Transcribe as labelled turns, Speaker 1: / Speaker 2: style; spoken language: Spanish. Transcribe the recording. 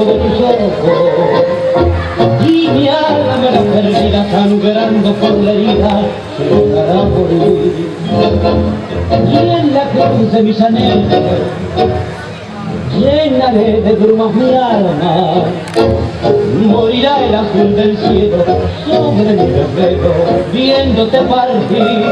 Speaker 1: de tus ojos. Y mi alma la perdida sangrando por la herida se dejará morir. Y en la mis anhelos llenaré de brumas mi alma morirá el azul del cielo sobre mi reflejo viéndote partir